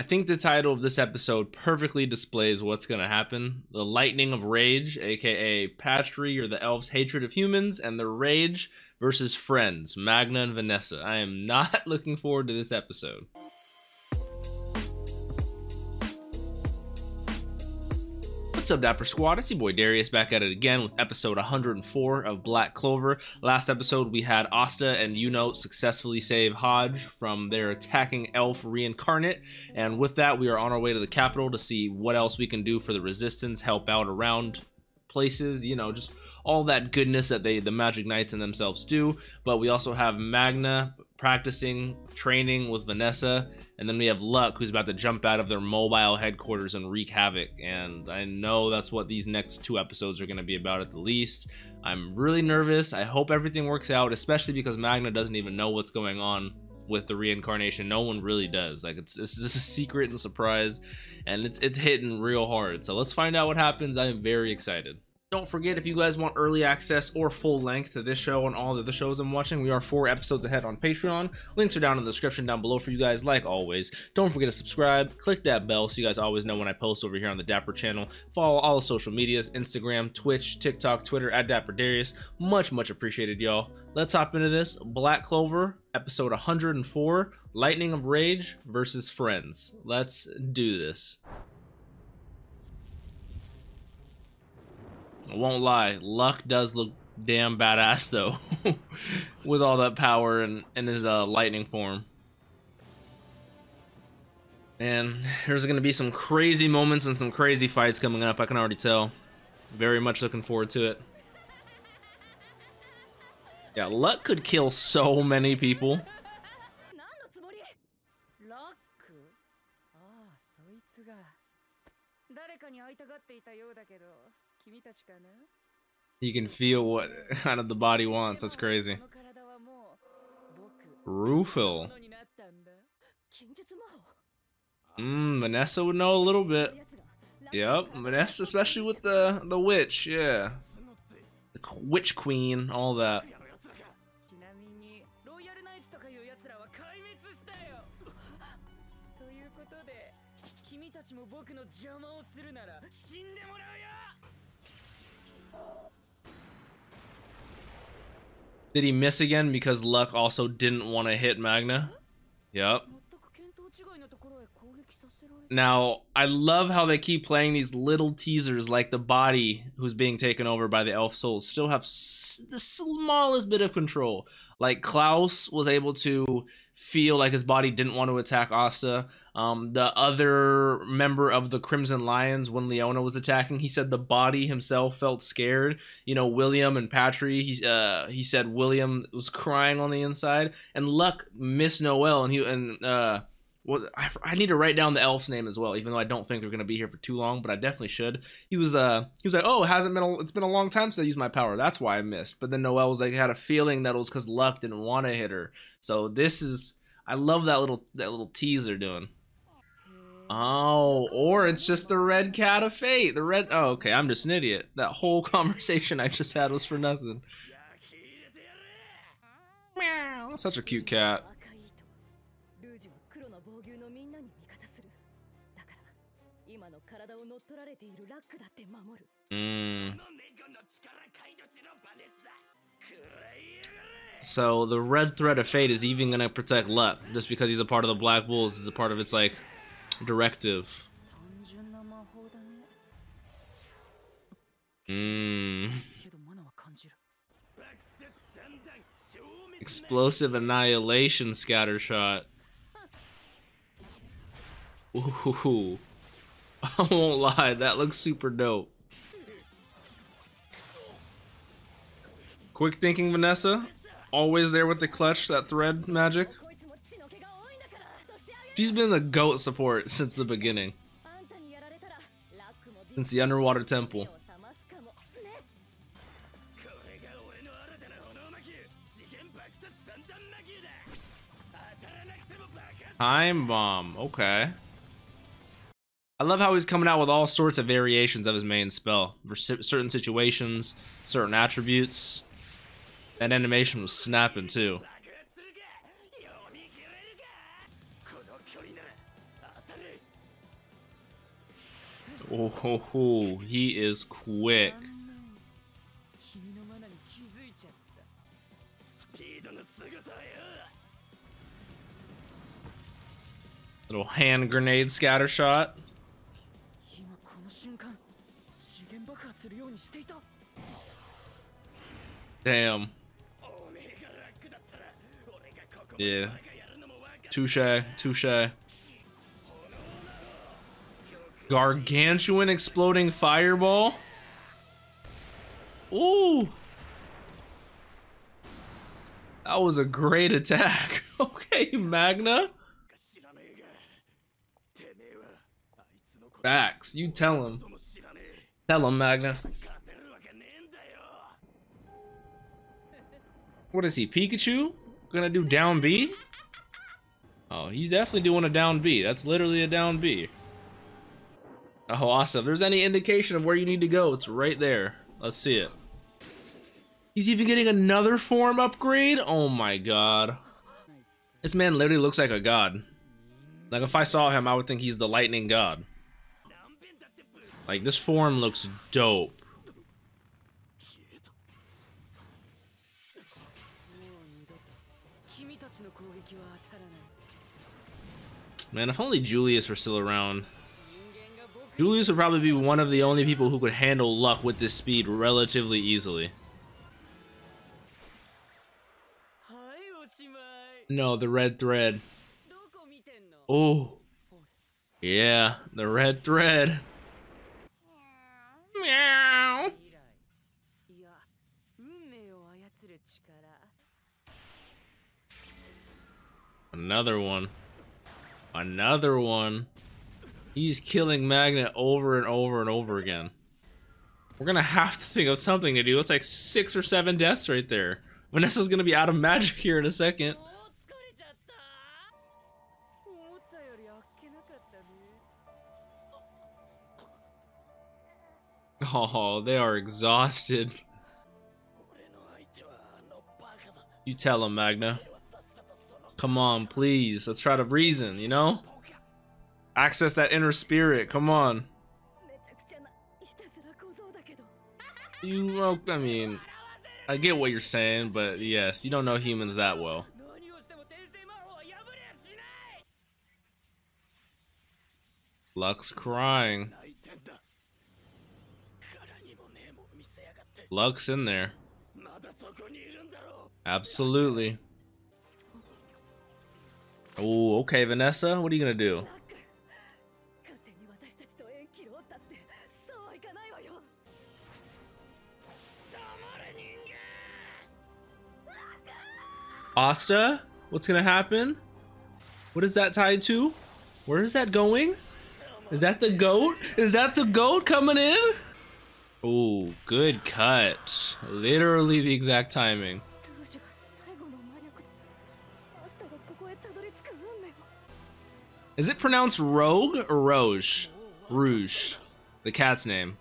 I think the title of this episode perfectly displays what's going to happen. The Lightning of Rage, aka Patry or the elves' hatred of humans, and the Rage versus Friends, Magna and Vanessa. I am not looking forward to this episode. What's up, Dapper Squad? It's your boy Darius back at it again with episode 104 of Black Clover. Last episode, we had Asta and Yuno successfully save Hodge from their attacking elf reincarnate, and with that, we are on our way to the capital to see what else we can do for the resistance, help out around places, you know, just all that goodness that they the magic knights and themselves do but we also have magna practicing training with vanessa and then we have luck who's about to jump out of their mobile headquarters and wreak havoc. And i know that's what these next two episodes are going to be about at the least. I'm really nervous. I hope everything works out especially because magna doesn't even know what's going on with the reincarnation. No one really does. Like it's this is a secret and surprise and it's it's hitting real hard. So let's find out what happens. I am very excited don't forget, if you guys want early access or full length to this show and all the other shows I'm watching, we are four episodes ahead on Patreon. Links are down in the description down below for you guys, like always. Don't forget to subscribe, click that bell so you guys always know when I post over here on the Dapper channel. Follow all the social medias, Instagram, Twitch, TikTok, Twitter, at Dapper Darius. Much, much appreciated, y'all. Let's hop into this. Black Clover, episode 104, Lightning of Rage versus Friends. Let's do this. I won't lie, Luck does look damn badass though, with all that power and, and his uh, lightning form. And there's gonna be some crazy moments and some crazy fights coming up, I can already tell. Very much looking forward to it. Yeah, Luck could kill so many people. You can feel what out of the body wants. That's crazy. Rufel. Mmm, Vanessa would know a little bit. Yep, Vanessa, especially with the the witch, yeah. The witch queen, all that. Did he miss again because Luck also didn't want to hit Magna? Yep. Now, I love how they keep playing these little teasers like the body who's being taken over by the elf souls still have the smallest bit of control. Like Klaus was able to feel like his body didn't want to attack Asta. Um, the other member of the Crimson Lions, when Leona was attacking, he said the body himself felt scared. You know, William and Patry, he uh, he said William was crying on the inside, and Luck missed Noel, and he and uh, well, I, I need to write down the elf's name as well, even though I don't think they're gonna be here for too long, but I definitely should. He was uh he was like, oh, it hasn't been a, it's been a long time since I used my power. That's why I missed. But then Noel was like, had a feeling that it was because Luck didn't want to hit her. So this is I love that little that little tease they're doing. Oh, or it's just the red cat of fate. The red. Oh, okay. I'm just an idiot. That whole conversation I just had was for nothing. Such a cute cat. Mm. So the red thread of fate is even gonna protect Luck just because he's a part of the Black Bulls. Is a part of its like directive. Mmm. Explosive annihilation scatter shot. Ooh. I won't lie, that looks super dope. Quick thinking, Vanessa. Always there with the clutch, that thread magic. She's been the GOAT support since the beginning. Since the underwater temple. Time bomb. Okay. I love how he's coming out with all sorts of variations of his main spell for certain situations, certain attributes. That animation was snapping too. Oh, ho, ho. he is quick. Little hand grenade scatter shot. Damn. Yeah. Touche, touche. Gargantuan exploding fireball? Ooh. That was a great attack. okay, Magna. Facts. You tell him. Tell him, Magna. What is he, Pikachu? Gonna do down B? Oh, he's definitely doing a down B. That's literally a down B. Oh, awesome. If there's any indication of where you need to go, it's right there. Let's see it. He's even getting another form upgrade? Oh my god. This man literally looks like a god. Like, if I saw him, I would think he's the lightning god. Like, this form looks dope. Man, if only Julius were still around. Julius would probably be one of the only people who could handle luck with this speed relatively easily. No, the red thread. Oh. Yeah, the red thread. Meow. Another one. Another one. He's killing Magna over and over and over again. We're gonna have to think of something to do. It's like six or seven deaths right there. Vanessa's gonna be out of magic here in a second. Oh, they are exhausted. You tell him, Magna. Come on, please. Let's try to reason, you know? Access that inner spirit. Come on. You, well, I mean, I get what you're saying, but yes, you don't know humans that well. Luck's crying. Luck's in there. Absolutely. Oh, okay, Vanessa, what are you gonna do? Asta? What's gonna happen? What is that tied to? Where is that going? Is that the goat? Is that the goat coming in? Oh, good cut. Literally the exact timing. Is it pronounced Rogue or Rouge? Rouge. The cat's name.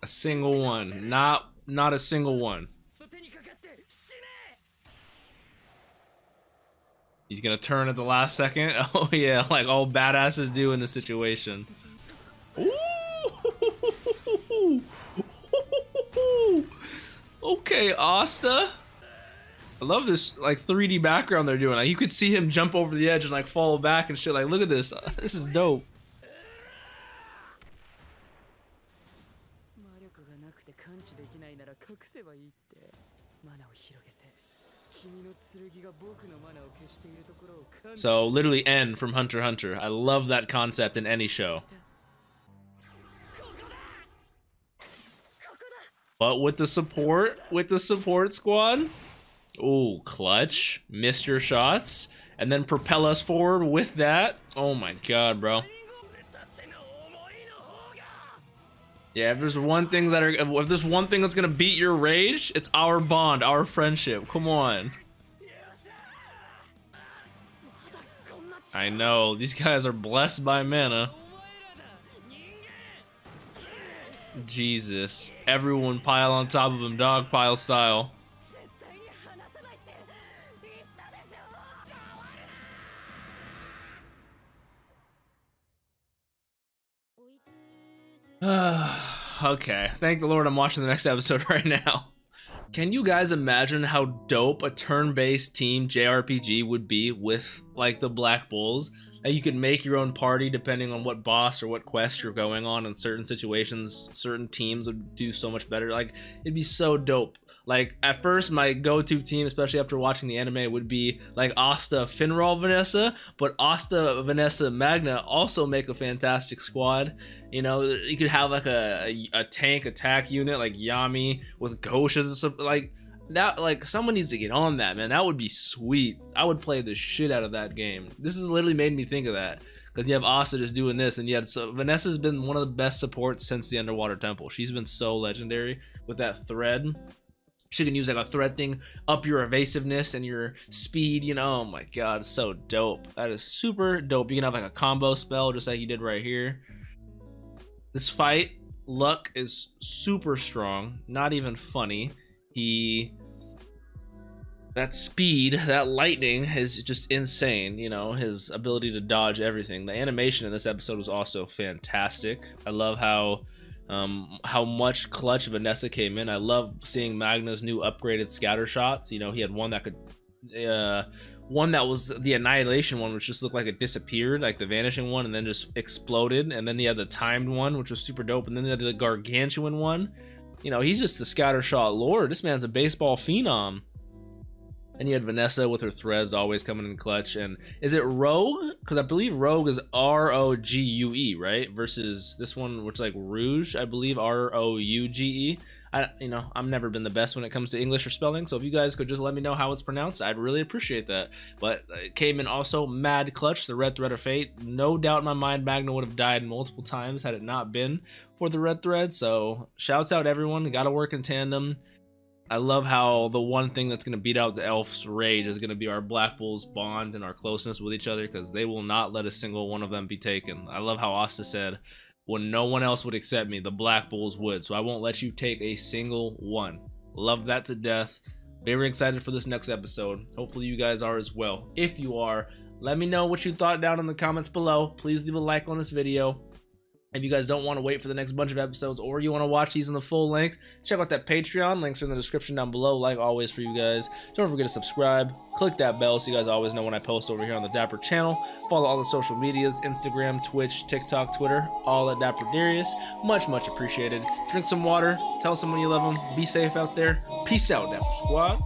A single one. Not not a single one. He's gonna turn at the last second. Oh yeah, like all badasses do in the situation. Okay, Asta. I love this like 3D background they're doing. Like you could see him jump over the edge and like fall back and shit. Like look at this. This is dope. So literally Nen from Hunter Hunter. I love that concept in any show. But with the support, with the support squad, oh, clutch, missed your shots, and then propel us forward with that. Oh my god, bro. Yeah, if there's one thing that are, if there's one thing that's gonna beat your rage, it's our bond, our friendship. Come on. I know these guys are blessed by mana. Jesus. Everyone pile on top of him, dog pile style. okay, thank the Lord I'm watching the next episode right now. Can you guys imagine how dope a turn-based team JRPG would be with like the Black Bulls? That you could make your own party depending on what boss or what quest you're going on in certain situations. Certain teams would do so much better. Like it'd be so dope. Like at first, my go-to team, especially after watching the anime, would be like Asta, Finral, Vanessa. But Asta, Vanessa, Magna also make a fantastic squad. You know, you could have like a, a, tank attack unit like Yami with Goshas and stuff like that. Like someone needs to get on that, man. That would be sweet. I would play the shit out of that game. This has literally made me think of that because you have Asta just doing this, and yet so Vanessa's been one of the best supports since the Underwater Temple. She's been so legendary with that thread she can use like a thread thing up your evasiveness and your speed you know? Oh my god so dope. That is super dope. You can have like a combo spell just like you did right here. This fight luck is super strong not even funny. He that speed that lightning is just insane you know? His ability to dodge everything. The animation in this episode was also fantastic. I love how um, how much clutch Vanessa came in. I love seeing Magna's new upgraded scatter shots. You know, he had one that could, uh, one that was the annihilation one, which just looked like it disappeared, like the vanishing one, and then just exploded. And then he had the timed one, which was super dope. And then he had the gargantuan one. You know, he's just a scatter shot lord. This man's a baseball phenom. And you had Vanessa with her threads always coming in clutch. And is it Rogue? Because I believe Rogue is R O G U E, right? Versus this one, which is like Rouge, I believe R O U G E. I, you know, I've never been the best when it comes to English or spelling, so if you guys could just let me know how it's pronounced, I'd really appreciate that. But it came in also mad clutch, the red thread of fate. No doubt in my mind, Magna would have died multiple times had it not been for the red thread. So shouts out everyone, got to work in tandem. I love how the one thing that's going to beat out the elf's rage is going to be our Black Bulls bond and our closeness with each other because they will not let a single one of them be taken. I love how Asta said, when no one else would accept me, the Black Bulls would, so I won't let you take a single one. Love that to death. Very excited for this next episode. Hopefully you guys are as well. If you are, let me know what you thought down in the comments below. Please leave a like on this video. If you guys don't want to wait for the next bunch of episodes or you want to watch these in the full length, check out that Patreon. Links are in the description down below, like always for you guys. Don't forget to subscribe. Click that bell so you guys always know when I post over here on the Dapper channel. Follow all the social medias, Instagram, Twitch, TikTok, Twitter, all at Dapper Darius. Much, much appreciated. Drink some water. Tell someone you love them. Be safe out there. Peace out, Dapper Squad.